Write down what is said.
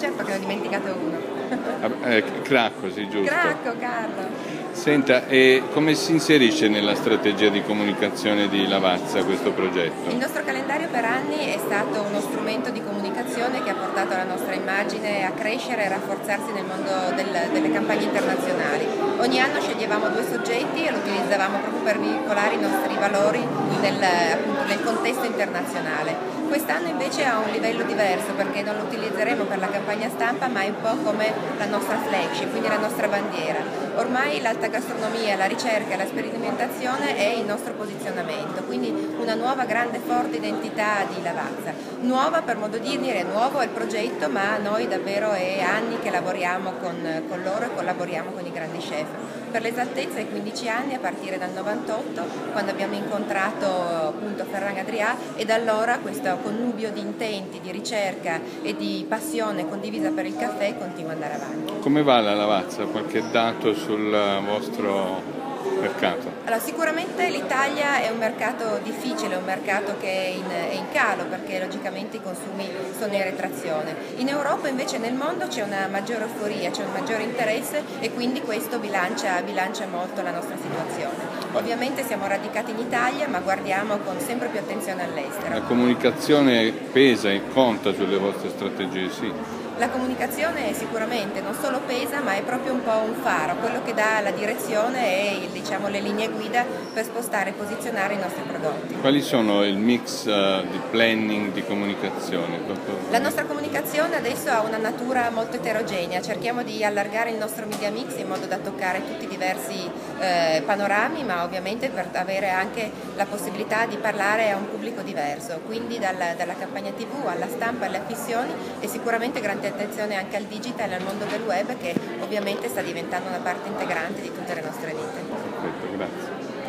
certo che ne ho dimenticato uno. eh, Cracco, sì, giusto. Cracco, Carlo. Senta, e come si inserisce nella strategia di comunicazione di Lavazza questo progetto? Il nostro calendario per anni è stato uno strumento di comunicazione che ha portato la nostra immagine a crescere e rafforzarsi nel mondo del, delle campagne internazionali. Ogni anno sceglievamo due soggetti e lo utilizzavamo proprio per veicolare i nostri valori nel, appunto, nel contesto internazionale. Quest'anno invece ha un livello diverso perché non lo utilizzeremo per la campagna stampa ma è un po' come la nostra flagship, quindi la nostra bandiera. Ormai l'alta gastronomia, la ricerca e la sperimentazione è il nostro posizionamento, quindi una nuova grande forte identità di Lavazza. Nuova per modo di dire, nuovo è il progetto ma noi davvero è anni che lavoriamo con, con loro e collaboriamo con i grandi chef. Per l'esattezza è 15 anni a partire dal 98 quando abbiamo incontrato appunto Ferran Adrià e da allora questo connubio di intenti, di ricerca e di passione condivisa per il caffè continua ad andare avanti. Come va la lavazza? Qualche dato sul vostro mercato? Allora, sicuramente l'Italia è un mercato difficile, è un mercato che è in, è in, calo perché logicamente i consumi sono in retrazione. In Europa invece nel mondo c'è una maggiore euforia, c'è un maggiore interesse e quindi questo bilancia, bilancia molto la nostra situazione. Ovviamente siamo radicati in Italia ma guardiamo con sempre più attenzione all'estero. La comunicazione pesa e conta sulle vostre strategie, sì. La comunicazione sicuramente non solo pesa ma è proprio un po' un faro, quello che dà la direzione e diciamo, le linee guida per spostare e posizionare i nostri prodotti. Quali sono il mix uh, di planning, di comunicazione? La nostra comunicazione adesso ha una natura molto eterogenea, cerchiamo di allargare il nostro media mix in modo da toccare tutti i diversi eh, panorami ma ovviamente per avere anche la possibilità di parlare a un pubblico diverso, quindi dalla, dalla campagna tv alla stampa alle affissioni e sicuramente grande attenzione anche al digital e al mondo del web che ovviamente sta diventando una parte integrante di tutte le nostre vite. Perfetto, grazie.